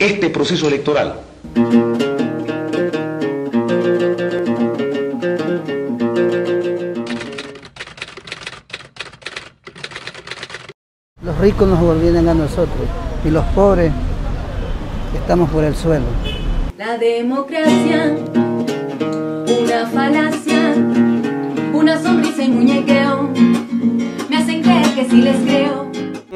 este proceso electoral. Los ricos nos volvieron a nosotros y los pobres estamos por el suelo. La democracia, una falacia, una sonrisa y muñequeo, me hacen creer que sí les creo.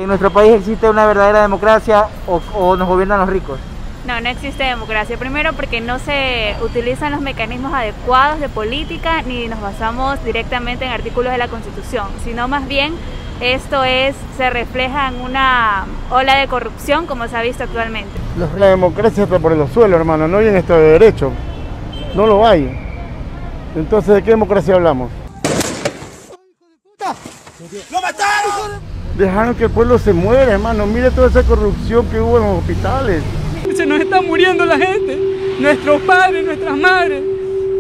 ¿En nuestro país existe una verdadera democracia o, o nos gobiernan los ricos? No, no existe democracia. Primero porque no se utilizan los mecanismos adecuados de política ni nos basamos directamente en artículos de la Constitución, sino más bien esto es se refleja en una ola de corrupción como se ha visto actualmente. La democracia está por los suelos, hermano, no hay en Estado de Derecho. No lo hay. Entonces, ¿de qué democracia hablamos? ¡Lo mataron! Dejaron que el pueblo se muera, hermano. Mire toda esa corrupción que hubo en los hospitales. Se nos está muriendo la gente. Nuestros padres, nuestras madres,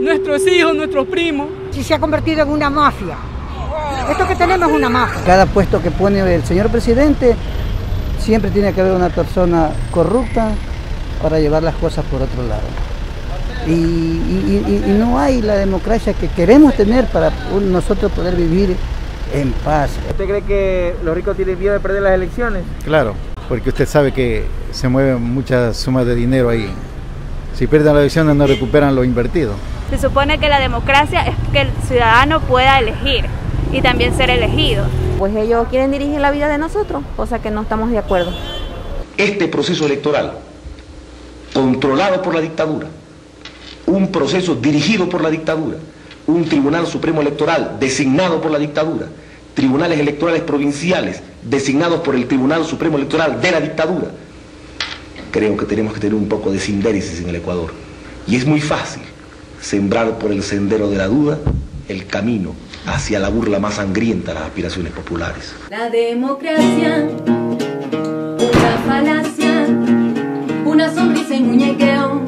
nuestros hijos, nuestros primos. Si se ha convertido en una mafia. Esto que tenemos es una mafia. Cada puesto que pone el señor presidente, siempre tiene que haber una persona corrupta para llevar las cosas por otro lado. Y, y, y, y no hay la democracia que queremos tener para nosotros poder vivir en paz. ¿Usted cree que los ricos tienen miedo de perder las elecciones? Claro, porque usted sabe que se mueven muchas sumas de dinero ahí. Si pierden las elecciones no recuperan lo invertido. Se supone que la democracia es que el ciudadano pueda elegir y también ser elegido. Pues ellos quieren dirigir la vida de nosotros, cosa que no estamos de acuerdo. Este proceso electoral, controlado por la dictadura, un proceso dirigido por la dictadura, un Tribunal Supremo Electoral designado por la dictadura, tribunales electorales provinciales designados por el Tribunal Supremo Electoral de la dictadura. Creo que tenemos que tener un poco de sindérisis en el Ecuador. Y es muy fácil sembrar por el sendero de la duda el camino hacia la burla más sangrienta de las aspiraciones populares. La democracia, una falacia, una sonrisa y muñequeo